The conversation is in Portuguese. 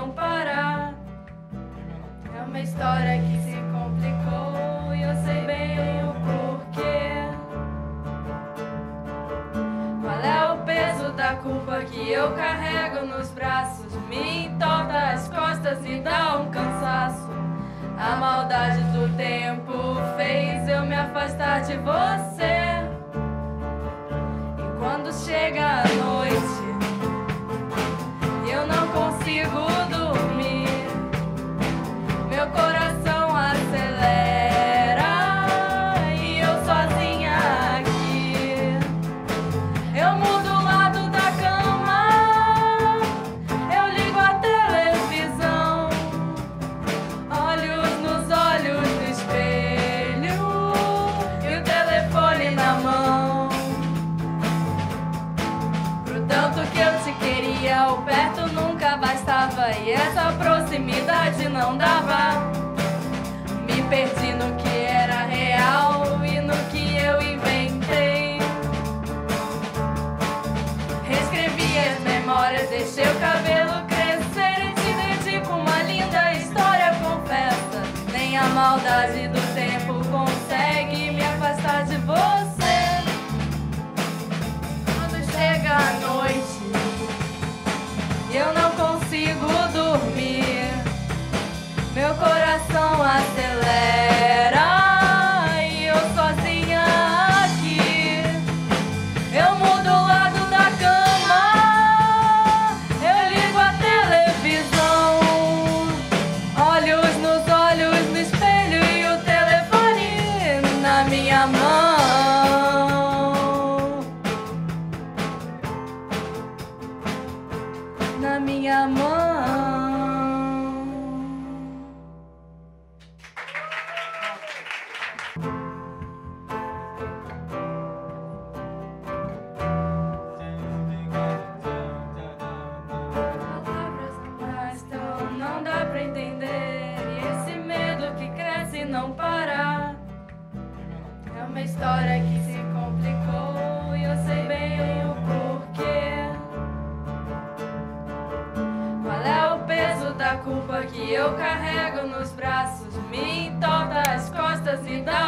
não parar. É uma história que se complicou e eu sei bem o porquê. Qual é o peso da culpa que eu carrego nos braços? Me entorta as costas e dá um cansaço. A maldade do tempo fez eu me afastar de você. Essa proximidade não dava. Me perdi no que era real e no que eu inventei. Reescrevi as memórias, deixei o cabelo crescer e te dedico uma linda história, confessa. Nem a maldade do tempo consegue me afastar de você. Meu coração acelera e eu sozinha aqui. Eu mudo o lado da cama, eu ligo a televisão, olhos nos olhos no espelho e o telefone na minha mão. Na minha mão. Culpa que eu carrego nos braços? Me entorta as costas e dá